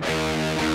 Thank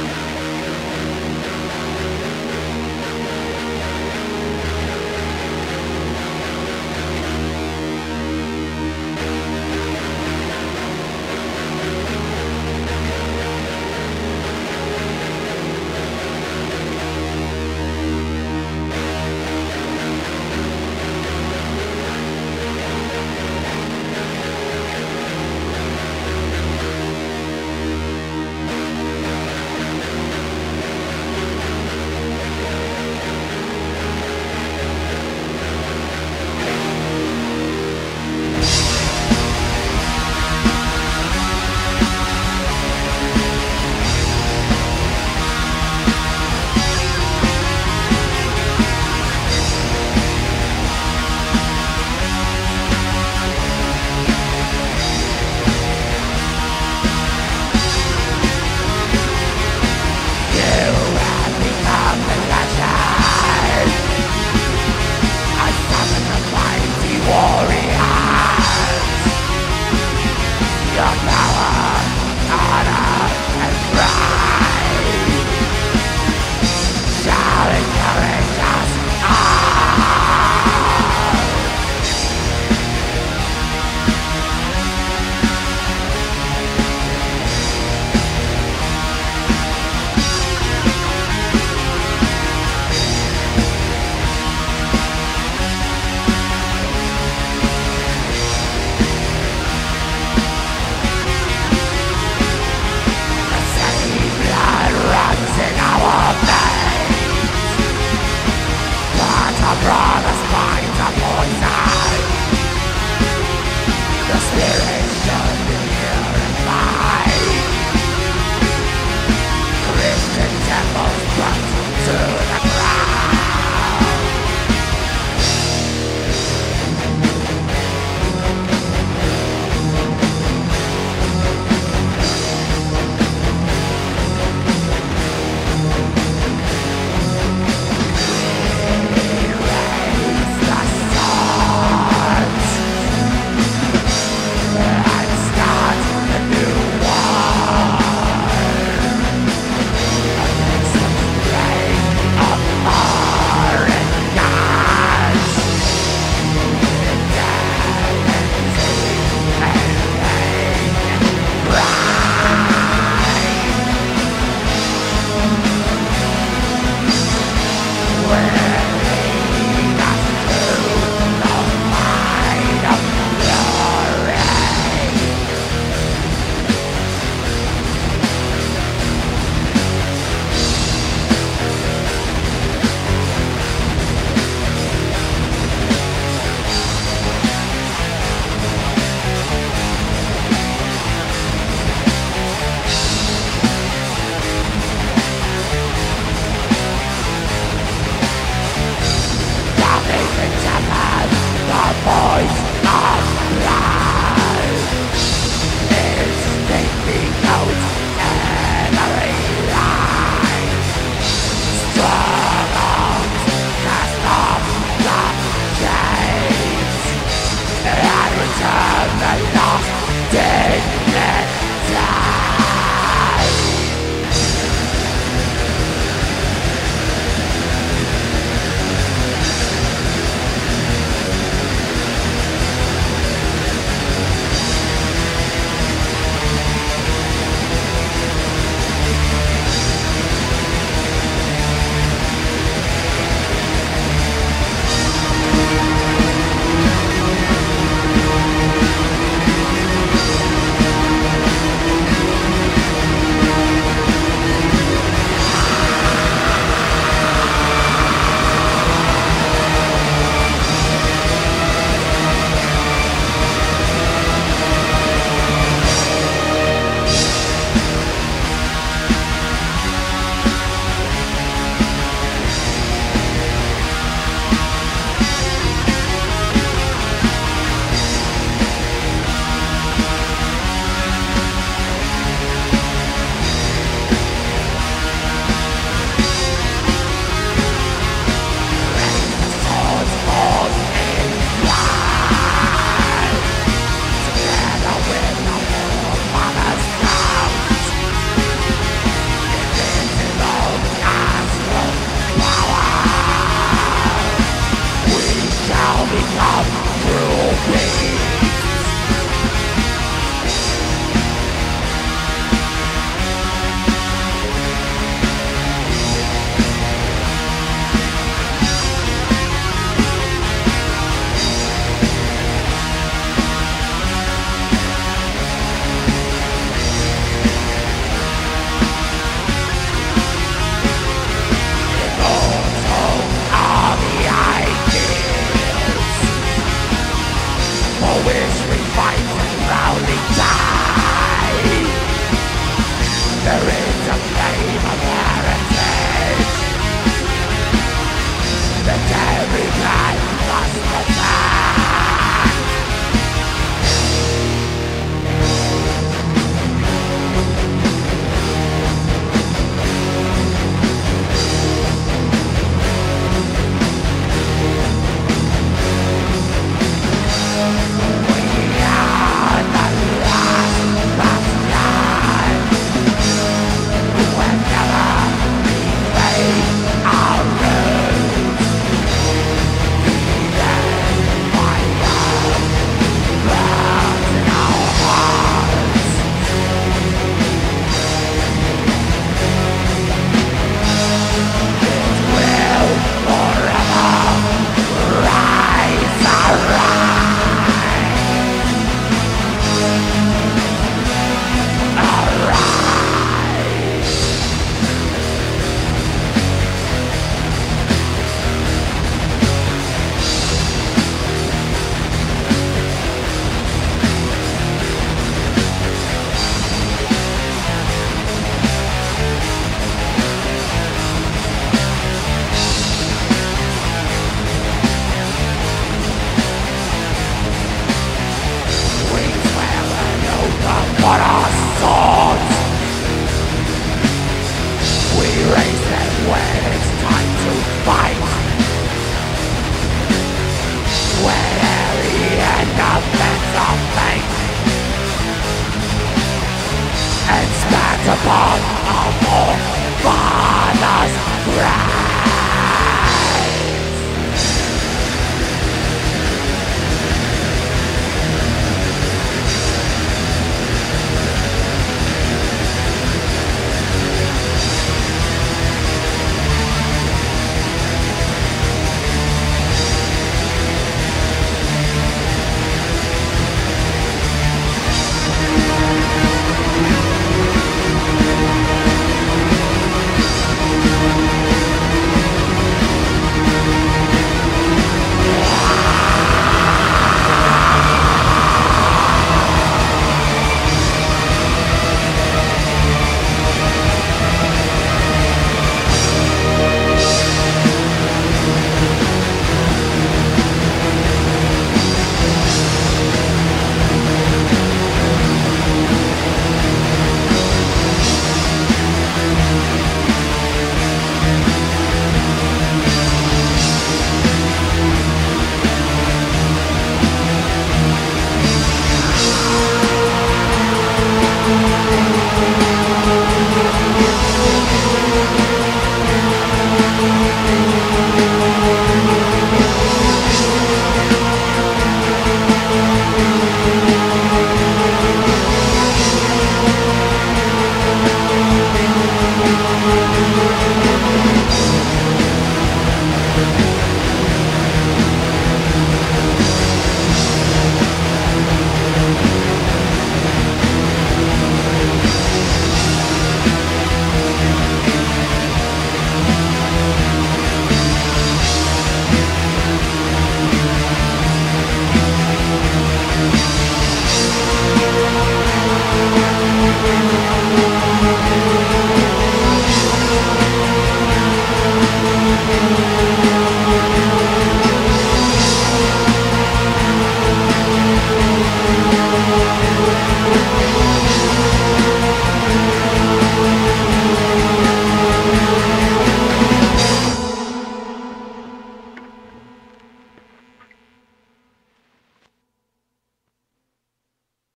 and stands upon a more father's breath.